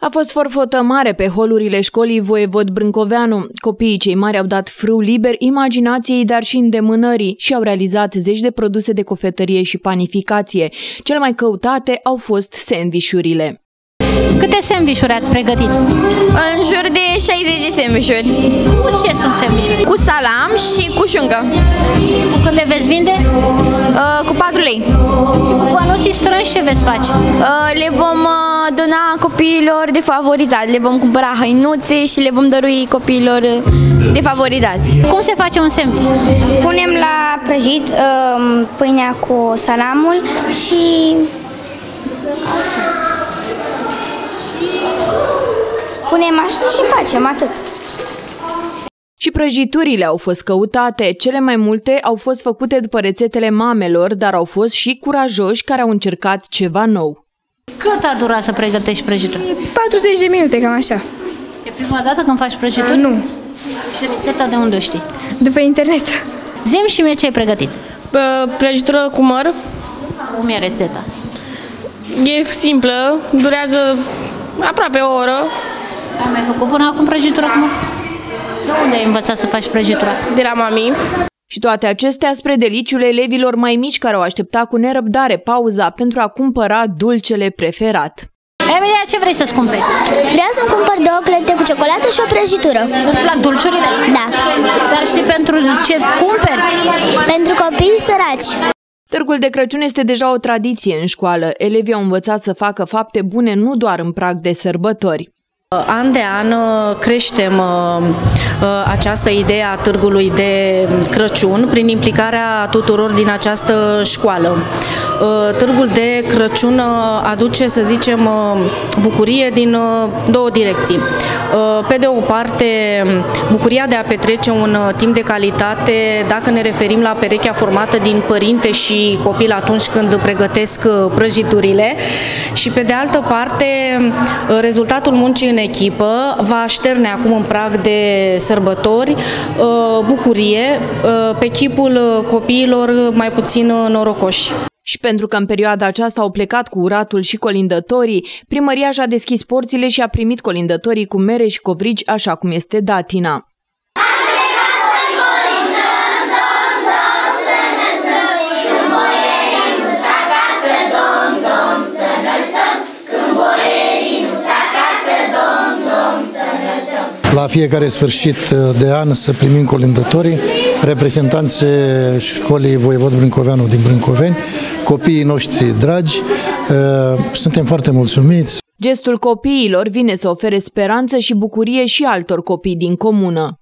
A fost forfotă mare pe holurile școlii Voievod Brâncoveanu. Copiii cei mari au dat frâu liber imaginației, dar și îndemânării și au realizat zeci de produse de cofetărie și panificație. Cele mai căutate au fost sandvișurile. Câte sandvișuri ați pregătit? În jur de 60 de sandvișuri. Cu ce sunt sandvișuri? Cu salam și cu șuncă. Cu cât le veți vinde? Uh, cu 4 lei. Cu bănuții strânși ce veți face? Uh, le vom uh, dona copiilor defavorizați. Le vom cumpăra hăinuțe și le vom dărui copiilor uh, defavorizați. Cum se face un sandwich? Punem la prăjit uh, pâinea cu salamul și punem așa și facem atât. Și prăjiturile au fost căutate. Cele mai multe au fost făcute după rețetele mamelor, dar au fost și curajoși care au încercat ceva nou. Cât a durat să pregătești prăjituri? 40 de minute, cam așa. E prima dată când faci prăjituri? Nu, Și rețeta de unde o știi? după internet. Zim și mie ce ai pregătit. Prăjitură cu măr. Cum e rețeta? E simplă, durează aproape o oră Ai mai făcut până acum prăjitură cu măr? De unde ai învățat să faci prăjitura? de la mami. Și toate acestea spre deliciul elevilor mai mici care au așteptat cu nerăbdare pauza pentru a cumpăra dulcele preferat. Emilia, ce vrei să-ți cumperi? Vreau să-mi cumpăr două clăte cu ciocolată și o prăjitură. Îți plac dulciurile? Da, Dar știi pentru ce cumperi? pentru copii săraci. Târgul de Crăciun este deja o tradiție în școală. Elevii au învățat să facă fapte bune nu doar în prag de sărbători. An de an uh, creștem uh, uh, această idee a târgului de Crăciun prin implicarea tuturor din această școală. Târgul de Crăciun aduce, să zicem, bucurie din două direcții. Pe de o parte, bucuria de a petrece un timp de calitate, dacă ne referim la perechea formată din părinte și copil atunci când pregătesc prăjiturile și pe de altă parte, rezultatul muncii în echipă va șterne acum în prag de sărbători bucurie pe chipul copiilor mai puțin norocoși. Și pentru că în perioada aceasta au plecat cu uratul și colindătorii, primăria și-a deschis porțile și a primit colindătorii cu mere și covrigi așa cum este datina. la fiecare sfârșit de an să primim colindătorii, reprezentanții școlii Voievod Brâncoveanu din Brâncoveni, copiii noștri dragi, suntem foarte mulțumiți. Gestul copiilor vine să ofere speranță și bucurie și altor copii din comună.